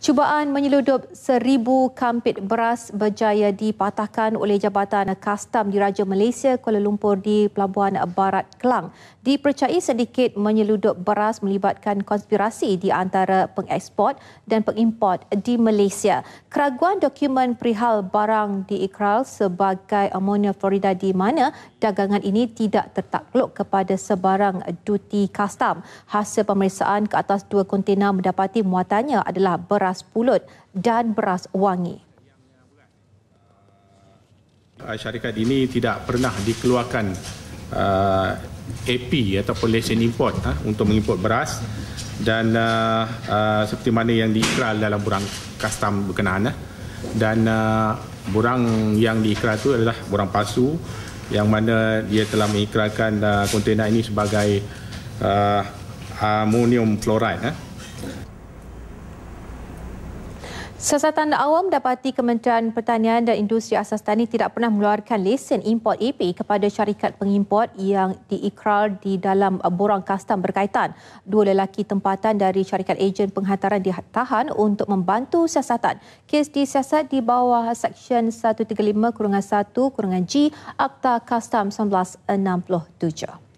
Cubaan menyeludup seribu kampit beras berjaya dipatahkan oleh Jabatan Kastam Diraja Malaysia Kuala Lumpur di Pelabuhan Barat Kelang. Dipercayai sedikit menyeludup beras melibatkan konspirasi di antara pengeksport dan pengimport di Malaysia. Keraguan dokumen perihal barang diikral sebagai amonia Florida di mana dagangan ini tidak tertakluk kepada sebarang duty kastam. Hasil pemeriksaan ke atas dua kontena mendapati muatannya adalah beras beras pulut dan beras wangi. Uh, syarikat ini tidak pernah dikeluarkan uh, AP ataupun lesen import uh, untuk mengimport beras dan uh, uh, seperti mana yang diikrar dalam burang kastam berkenaan uh, dan uh, burang yang diikrar itu adalah burang palsu yang mana dia telah mengikrarkan uh, kontena ini sebagai uh, amonium fluoride uh. Siasatan awam dapati Kementerian Pertanian dan Industri Asas Tani tidak pernah mengeluarkan lesen import AP kepada syarikat pengimport yang diikrar di dalam borang kastam berkaitan. Dua lelaki tempatan dari syarikat ejen penghantaran ditahan untuk membantu siasatan. Kes disiasat di bawah Seksyen 135-1-G Akta Kastam 1967.